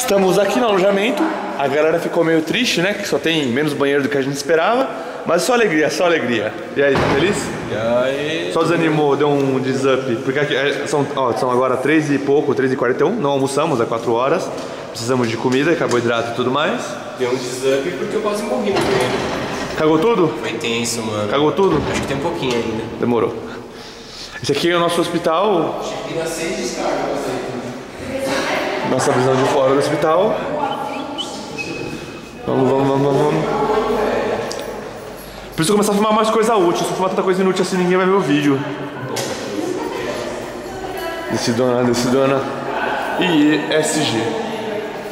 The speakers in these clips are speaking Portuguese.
Estamos aqui no alojamento. A galera ficou meio triste, né? Que só tem menos banheiro do que a gente esperava. Mas só alegria, só alegria. E aí, tá feliz? E aí? Só desanimou, deu um desup. Porque aqui, é, são, ó, são agora 3 e pouco, 3 e 41. Não almoçamos há 4 horas. Precisamos de comida, carboidrato e tudo mais. Deu um desup porque eu quase morri no banheiro. Cagou tudo? Foi tenso, mano. Cagou tudo? Acho que tem um pouquinho ainda. Demorou. Esse aqui é o nosso hospital. E dá seis descargas aí. Nossa visão de fora do hospital. Vamos, vamos, vamos, vamos. Preciso começar a filmar mais coisa útil. Se eu filmar tanta coisa inútil assim, ninguém vai ver o vídeo. Decidona, decidona. IESG.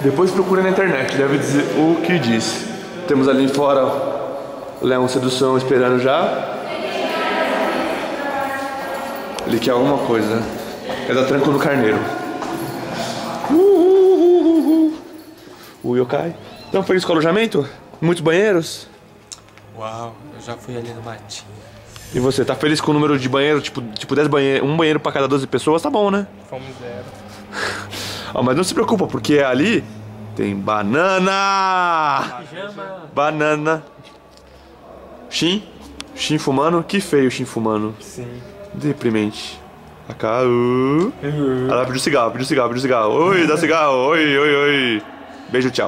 Depois procura na internet, deve dizer o que diz. Temos ali fora Leão Sedução esperando já. Ele quer alguma coisa. É da tranco no carneiro. O yokai. Estão felizes com o alojamento? Muitos banheiros? Uau, eu já fui ali no matinho. E você, tá feliz com o número de banheiro? Tipo, tipo 10 banheiros, um banheiro pra cada 12 pessoas, tá bom, né? Fomos zero. Ó, mas não se preocupa, porque ali tem banana! Banana. Shin? Shin fumando? Que feio Shin fumando. Sim. Deprimente. Acá, uh. Ela pediu cigarro, pediu cigarro, pediu cigarro. Oi, dá cigarro. Oi, oi, oi. Beijo, tchau.